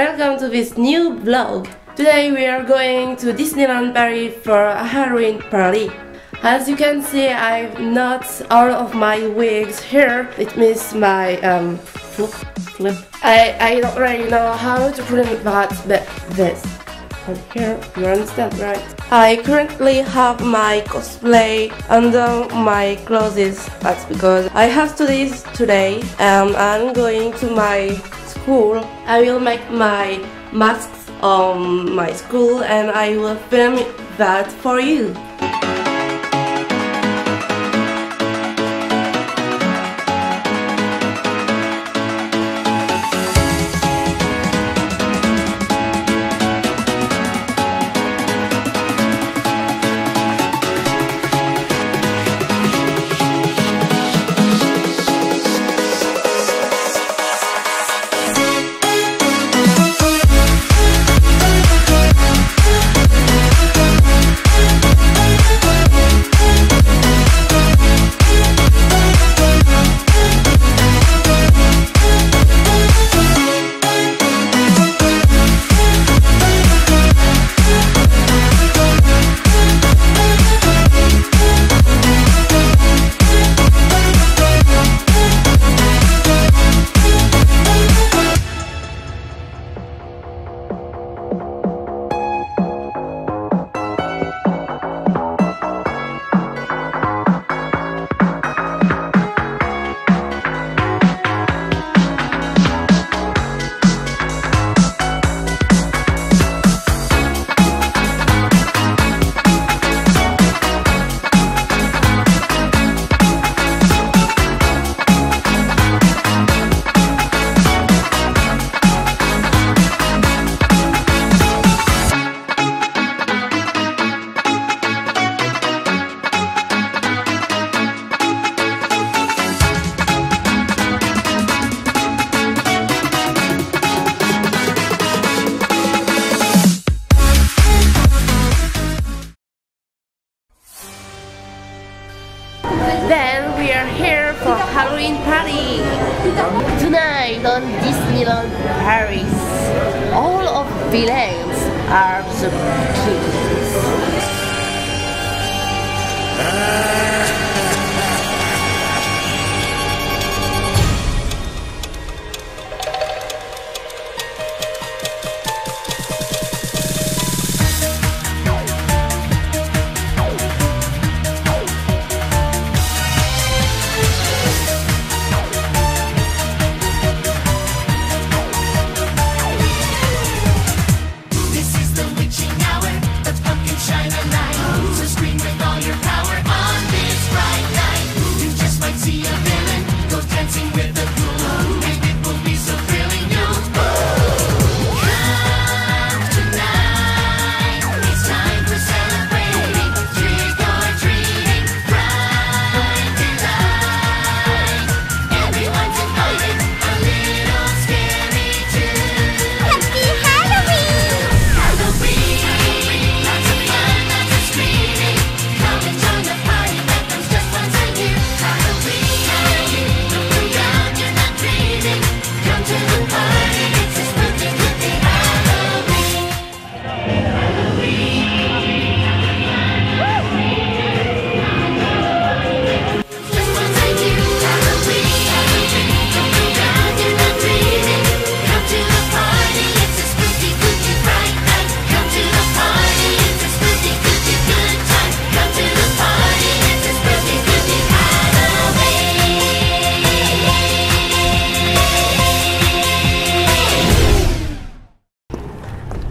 welcome to this new vlog. Today we are going to Disneyland Paris for a Halloween party. As you can see, I've not all of my wigs here. It means my um flip flip. I I don't really know how to print that, but this. Here, you understand, right? I currently have my cosplay under my clothes. That's because I have studies today and I'm going to my school. I will make my masks on my school and I will film that for you. Halloween party. Tonight on Disneyland Paris, all of villains are the kings. Ah.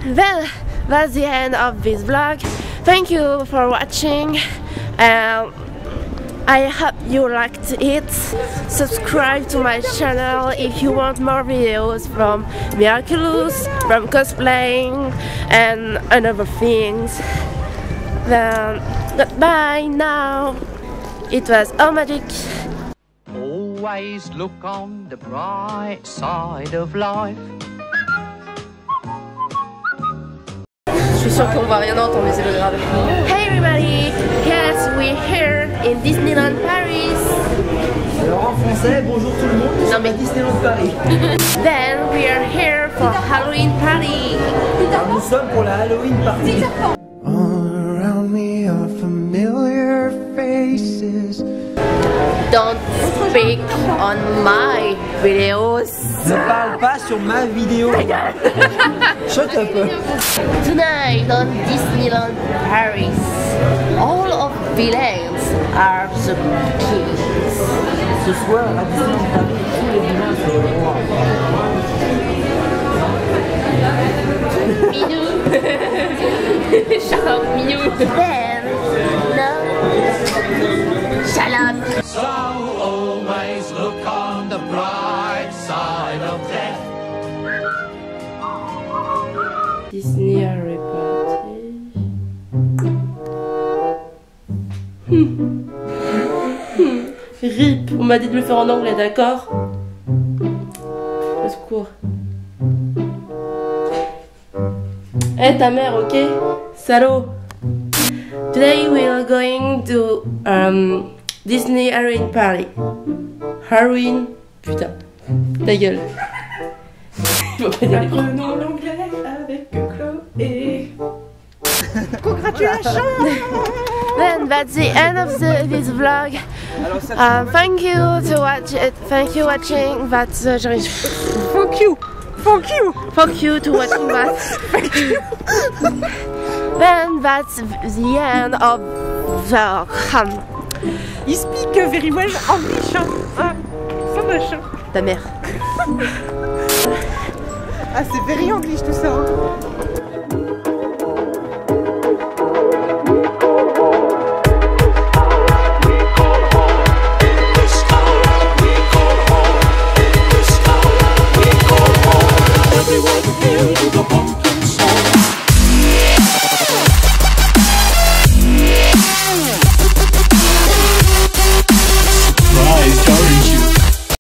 Well, that's the end of this vlog. Thank you for watching. Um, I hope you liked it. Subscribe to my channel if you want more videos from Miraculous, from cosplaying, and other things. Then, goodbye now. It was all magic. Always look on the bright side of life. Je suis va rien entendre, mais c'est pas grave. Hey everybody! Yes, we're here in Disneyland Paris. français, bonjour tout le monde, nous sommes à Disneyland Paris. Then we are here for Halloween party. Alors, nous sommes pour la Halloween party. All around me are familiar faces. Don't speak on my videos. Ne parle pas sur ma vidéo. Shut up. Tonight on Disneyland Paris, all of villains are the kings. Ce soir à Disneyland Paris, tous les vilains sont les rois. Disney Harry Party. RIP, on m'a dit de le faire en anglais, d'accord Au secours. Eh ta mère, ok Salaud Today we are going to um, Disney Halloween Party. Halloween, putain, ta gueule. Je pas dire les Then that's the end of the, this vlog. Uh, thank you to watch it. Thank you watching that. Uh, Fuck you! Fuck you! Fuck you to watching that. then that's the end of the. Um, You speak very well English, ça moche. hein. ta mère. Ah, c'est very English tout ça. hein.